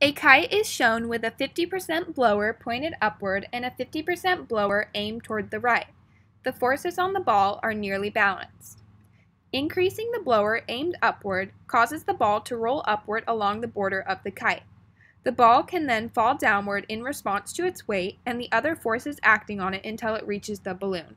A kite is shown with a 50% blower pointed upward and a 50% blower aimed toward the right. The forces on the ball are nearly balanced. Increasing the blower aimed upward causes the ball to roll upward along the border of the kite. The ball can then fall downward in response to its weight and the other forces acting on it until it reaches the balloon.